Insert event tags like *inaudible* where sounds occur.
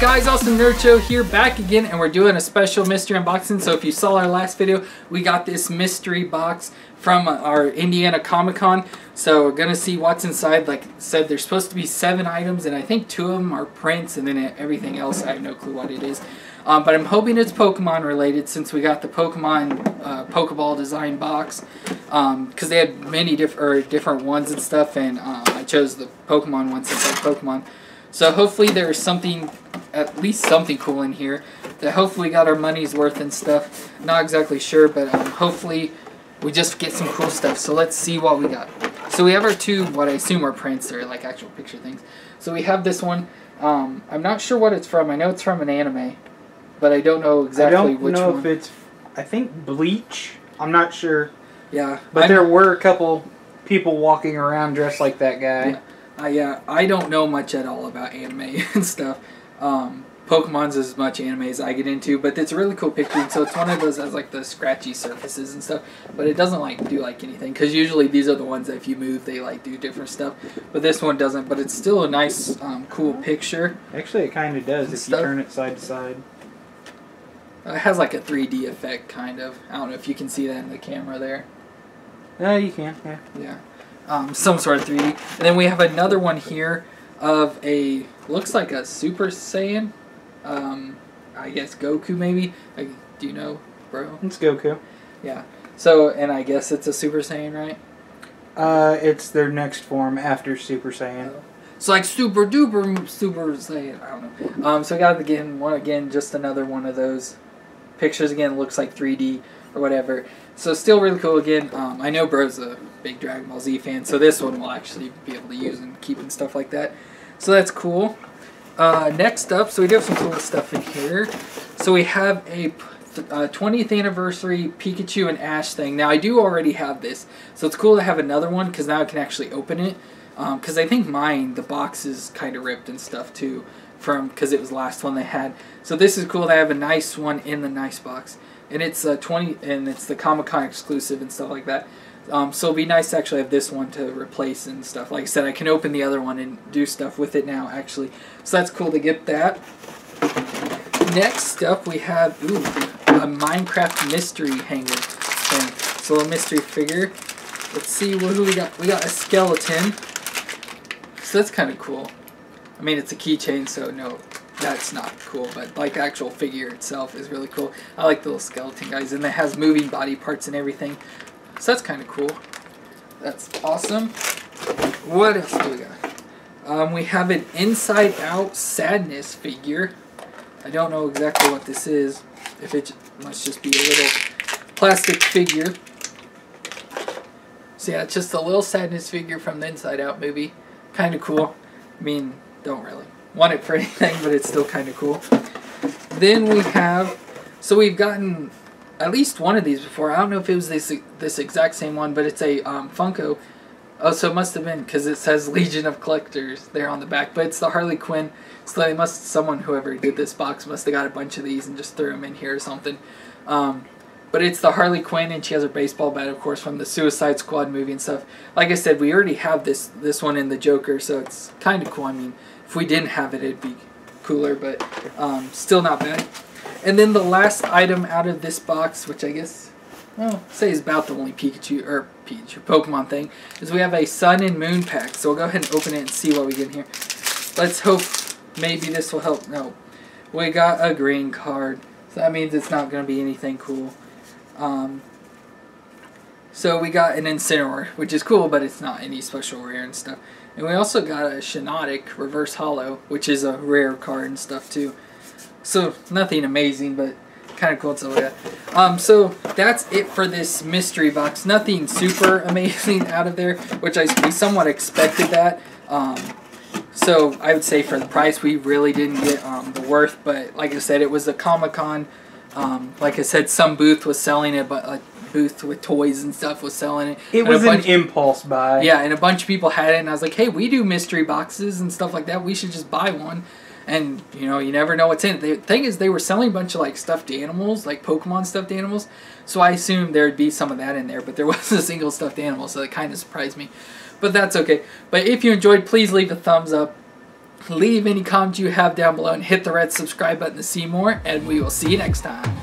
guys, Nerd Show here back again and we're doing a special mystery unboxing. So if you saw our last video, we got this mystery box from our Indiana Comic Con. So we're gonna see what's inside. Like I said, there's supposed to be seven items and I think two of them are prints and then everything else, I have no clue what it is. Um, but I'm hoping it's Pokemon related since we got the Pokemon uh, Pokeball design box. Because um, they had many diff different ones and stuff and uh, I chose the Pokemon one since I Pokemon. So hopefully there's something, at least something cool in here that hopefully got our money's worth and stuff. Not exactly sure, but um, hopefully we just get some cool stuff. So let's see what we got. So we have our two, what I assume are prints, or like actual picture things. So we have this one. Um, I'm not sure what it's from. I know it's from an anime, but I don't know exactly I don't which know one. if it's, I think Bleach. I'm not sure. Yeah, But I'm- there were a couple people walking around dressed like that guy. Yeah. I uh, I don't know much at all about anime *laughs* and stuff. Um, Pokemon's as much anime as I get into, but it's a really cool picture. So it's one of those has like the scratchy surfaces and stuff, but it doesn't like do like anything because usually these are the ones that if you move they like do different stuff. But this one doesn't. But it's still a nice, um, cool picture. Actually, it kind of does if stuff. you turn it side to side. Uh, It has like a 3D effect kind of. I don't know if you can see that in the camera there. No, you can. Yeah. Yeah. Um, some sort of 3D. And then we have another one here of a, looks like a Super Saiyan. Um, I guess Goku maybe. Like, do you know, bro? It's Goku. Yeah. So, and I guess it's a Super Saiyan, right? Uh, it's their next form after Super Saiyan. It's like super duper super Saiyan. I don't know. Um, so we got again one again, just another one of those pictures. Again, looks like 3D or whatever. So still really cool. Again, um, I know Bro's a big Dragon Ball Z fan, so this one will actually be able to use and keep and stuff like that. So that's cool. Uh, next up, so we do have some cool stuff in here. So we have a uh, 20th anniversary Pikachu and Ash thing. Now I do already have this, so it's cool to have another one because now I can actually open it. Because I think mine, the box is kind of ripped and stuff too, from because it was the last one they had. So this is cool to have a nice one in the nice box, and it's a 20 and it's the Comic Con exclusive and stuff like that. Um, so it'll be nice to actually have this one to replace and stuff. Like I said, I can open the other one and do stuff with it now actually. So that's cool to get that. Next up, we have ooh a Minecraft mystery hanger thing. So a little mystery figure. Let's see what who we got. We got a skeleton. So that's kind of cool. I mean, it's a keychain, so no, that's not cool. But like the actual figure itself is really cool. I like the little skeleton guys, and it has moving body parts and everything. So that's kind of cool. That's awesome. What else do we got? Um, we have an Inside Out Sadness figure. I don't know exactly what this is. If it must just be a little plastic figure. So yeah, it's just a little sadness figure from the Inside Out movie. Kind of cool. I mean, don't really want it for anything, but it's still kind of cool. Then we have, so we've gotten at least one of these before. I don't know if it was this this exact same one, but it's a um, Funko. Oh, so it must have been because it says *laughs* Legion of Collectors there on the back, but it's the Harley Quinn. So they must someone whoever did this box must have got a bunch of these and just threw them in here or something. Um, but it's the Harley Quinn, and she has her baseball bat, of course, from the Suicide Squad movie and stuff. Like I said, we already have this this one in the Joker, so it's kind of cool. I mean, if we didn't have it, it'd be cooler, but um, still not bad. And then the last item out of this box, which I guess, well, say is about the only Pikachu or Pikachu Pokemon thing, is we have a Sun and Moon pack. So we'll go ahead and open it and see what we get in here. Let's hope maybe this will help. No, we got a green card, so that means it's not going to be anything cool. Um, so we got an Incineroar, which is cool, but it's not any special rare and stuff. And we also got a Shiinotic Reverse Holo, which is a rare card and stuff too. So nothing amazing, but kind of cool to look at. Um, so that's it for this mystery box. Nothing super *laughs* amazing out of there, which I somewhat expected that. Um, so I would say for the price, we really didn't get um, the worth. But like I said, it was a Comic Con. Um, like I said, some booth was selling it, but a booth with toys and stuff was selling it. It And was an impulse buy. yeah, and a bunch of people had it, and I was like, hey, we do mystery boxes and stuff like that. We should just buy one. And, you know, you never know what's in it. The thing is, they were selling a bunch of, like, stuffed animals, like Pokemon stuffed animals. So I assumed there'd be some of that in there, but there *laughs* wasn't a single stuffed animal, so it kind of surprised me. But that's okay. But if you enjoyed, please leave a thumbs up. Leave any comments you have down below and hit the red subscribe button to see more, and we will see you next time.